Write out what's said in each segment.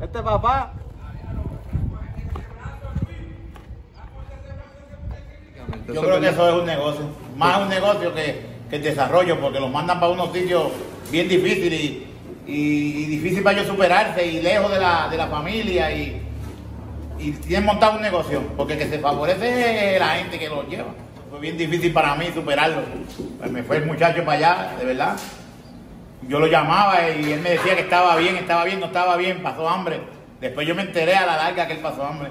Este papá. Yo creo que eso es un negocio, más un negocio que, que el desarrollo, porque los mandan para unos sitios bien difíciles y, y difícil para ellos superarse y lejos de la, de la familia y, y tienen montado un negocio, porque que se favorece la gente que los lleva. Fue bien difícil para mí superarlo. Pues me fue el muchacho para allá, de verdad. Yo lo llamaba y él me decía que estaba bien, estaba bien, no estaba bien, pasó hambre. Después yo me enteré a la larga que él pasó hambre.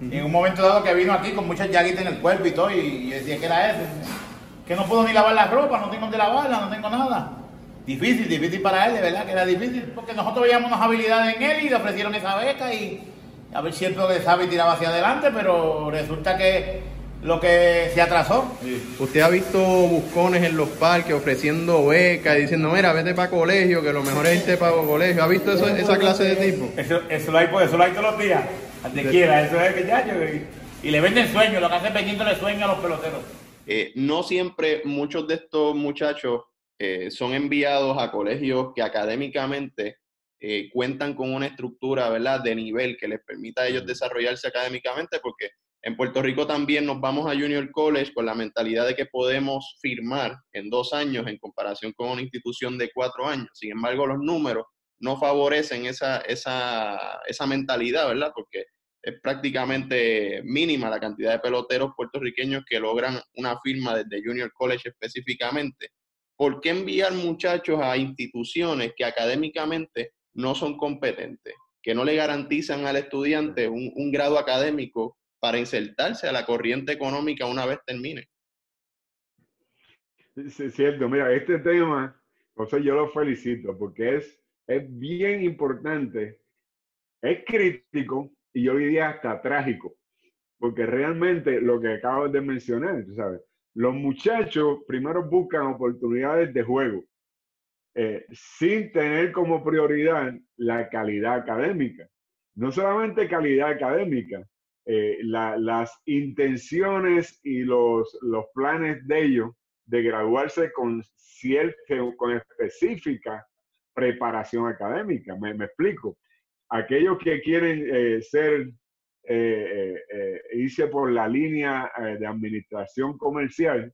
Y en un momento dado que vino aquí con muchas llaguitas en el cuerpo y todo, y yo decía que era ese. Que no puedo ni lavar la ropa, no tengo donde lavarla, no tengo nada. Difícil, difícil para él, de verdad que era difícil, porque nosotros veíamos unas habilidades en él y le ofrecieron esa beca y a ver si él lo que sabe y tiraba hacia adelante, pero resulta que lo que se atrasó. Usted ha visto buscones en los parques ofreciendo becas y diciendo, mira, vete para colegio, que lo mejor es irte para colegio. ¿Ha visto eso- esa clase de tipo? Eso, eso lo hay, pues, eso lo hay todos los días, donde quiera, eso es que ya, yo- y, y le venden sueños, lo que hace Peñito le sueña a los peloteros. Eh, no siempre muchos de estos muchachos eh, son enviados a colegios que académicamente eh, cuentan con una estructura ¿verdad? de nivel que les permita a ellos desarrollarse académicamente, porque en Puerto Rico también nos vamos a Junior College con la mentalidad de que podemos firmar en dos años en comparación con una institución de cuatro años. Sin embargo, los números no favorecen esa, esa, esa mentalidad, ¿verdad? Porque es prácticamente mínima la cantidad de peloteros puertorriqueños que logran una firma desde Junior College específicamente. ¿Por qué enviar muchachos a instituciones que académicamente no son competentes, que no le garantizan al estudiante un, un grado académico para insertarse a la corriente económica una vez termine? Sí, es cierto. Mira, este tema, José, yo lo felicito porque es, es bien importante, es crítico y yo diría hasta trágico, porque realmente lo que acabas de mencionar, tú sabes, los muchachos primero buscan oportunidades de juego eh, sin tener como prioridad la calidad académica. No solamente calidad académica, eh, la- las intenciones y los, los planes de ellos de graduarse con cierta, con específica preparación académica. Me, explico. Aquellos que quieren eh, ser, eh, eh, irse por la línea de administración comercial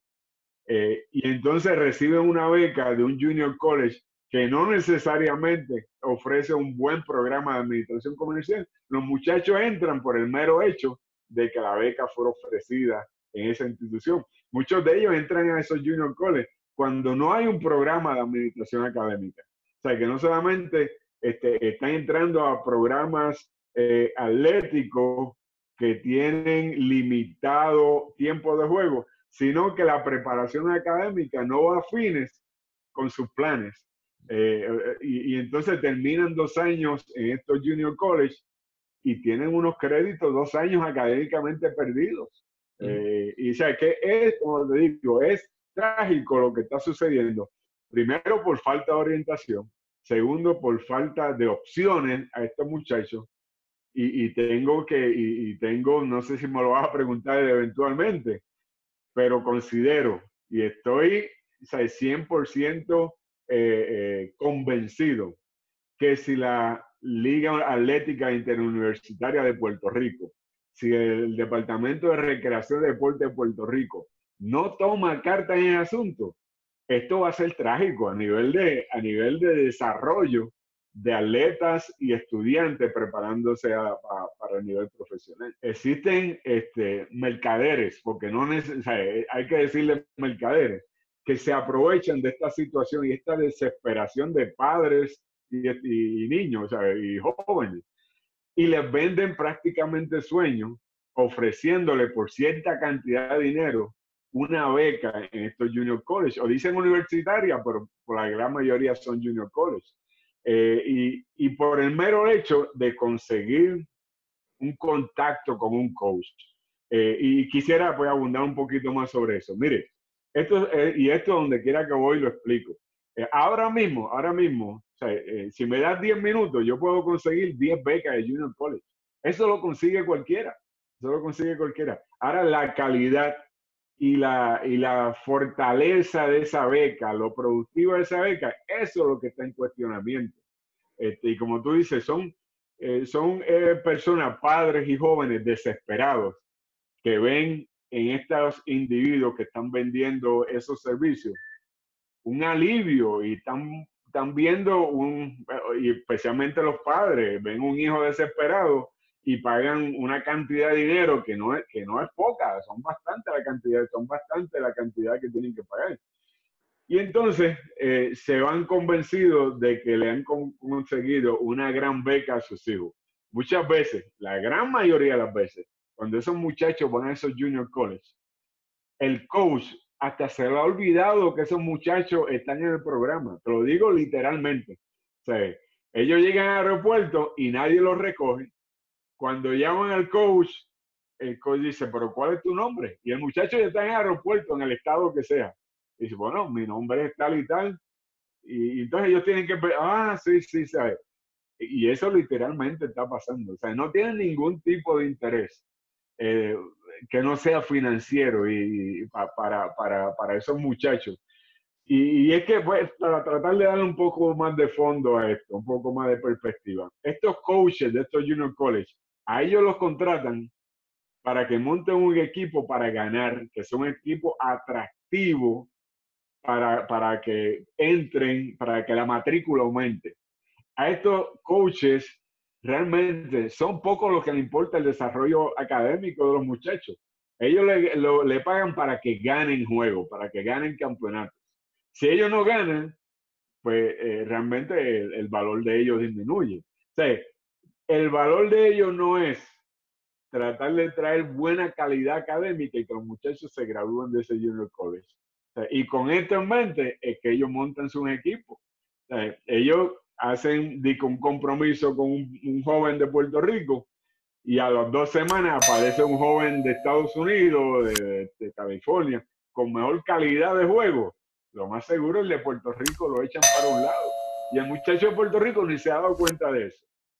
eh, y entonces reciben una beca de un junior college que no necesariamente ofrece un buen programa de administración comercial, los muchachos entran por el mero hecho de que la beca fue ofrecida en esa institución. Muchos de ellos entran a esos junior college cuando no hay un programa de administración académica. O sea, que no solamente este, están entrando a programas eh, atléticos que tienen limitado tiempo de juego, sino que la preparación académica no va a fines con sus planes. Eh, eh, y, y entonces terminan dos años en estos junior college y tienen unos créditos dos años académicamente perdidos. Eh, y o sea, que es, como te digo, es trágico lo que está sucediendo. Primero, por falta de orientación. Segundo, por falta de opciones a estos muchachos. Y, y tengo que, y, y tengo, no sé si me lo vas a preguntar eventualmente, pero considero y estoy o sea, 100% eh, eh, convencido que si la Liga Atlética Interuniversitaria de Puerto Rico, si el Departamento de Recreación y Deporte de Puerto Rico no toma carta en el asunto, esto va a ser trágico a nivel de, a nivel de desarrollo de atletas y estudiantes preparándose a- a- para el nivel profesional. Existen este, mercaderes, porque no eh, hay que decirle mercaderes, que se aprovechan de esta situación y esta desesperación de padres y, y- y niños sea, y jóvenes y les venden prácticamente sueños ofreciéndole por cierta cantidad de dinero una beca en estos junior college, o dicen universitaria, pero por la gran mayoría son junior college. Eh, y, y por el mero hecho de conseguir un contacto con un coach. Eh, y quisiera pues abundar un poquito más sobre eso. Mire, esto, eh, y esto donde quiera que voy lo explico. Eh, ahora mismo, ahora mismo, o sea, eh, si me das 10 minutos, yo puedo conseguir 10 becas de Junior College. Eso lo consigue cualquiera. Eso lo consigue cualquiera. Ahora la calidad y la, y la fortaleza de esa beca, lo productivo de esa beca, eso es lo que está en cuestionamiento. Este, y como tú dices, son, eh, son eh, personas, padres y jóvenes desesperados que ven en estos individuos que están vendiendo esos servicios un alivio y están, están viendo un, especialmente los padres, ven un hijo desesperado y pagan una cantidad de dinero que no es, que no es poca, son bastante la cantidad, son bastante la cantidad que tienen que pagar. Y entonces eh, se van convencidos de que le han conseguido una gran beca a sus hijos. Muchas veces, la gran mayoría de las veces, cuando esos muchachos van a esos junior college, el coach hasta se le ha olvidado que esos muchachos están en el programa. Te lo digo literalmente. O ellos llegan al aeropuerto y nadie los recoge cuando llaman al coach, el coach dice, pero ¿cuál es tu nombre? Y el muchacho ya está en el aeropuerto, en el estado que sea. Y dice, bueno, mi nombre es tal y tal. Y, entonces ellos tienen que, ah, sí, sí, ¿sabes? Y eso literalmente está pasando. O sea, no tienen ningún tipo de interés eh, que no sea financiero y, para, para, para esos muchachos. Y, es que, pues, para tratar de darle un poco más de fondo a esto, un poco más de perspectiva, estos coaches de estos junior college a ellos los contratan para que monten un equipo para ganar, que son un equipo atractivo para, para que entren, para que la matrícula aumente. A estos coaches realmente son pocos los que le importa el desarrollo académico de los muchachos. Ellos le, le pagan para que ganen juegos, para que ganen campeonatos. Si ellos no ganan, pues eh, realmente el, el, valor de ellos disminuye. O sea, el valor de ellos no es tratar de traer buena calidad académica y que los muchachos se gradúen de ese junior college. y con esto en mente es que ellos montan su equipo. ellos hacen un compromiso con un, joven de Puerto Rico y a las dos semanas aparece un joven de Estados Unidos, de, California, con mejor calidad de juego. Lo más seguro es el de Puerto Rico lo echan para un lado. Y el muchacho de Puerto Rico ni se ha dado cuenta de eso.